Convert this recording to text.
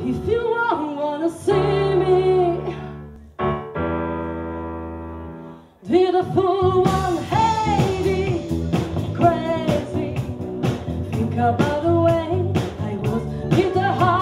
If you don't wanna see me Beautiful one, Haiti Crazy. Think about the way I was with the heart.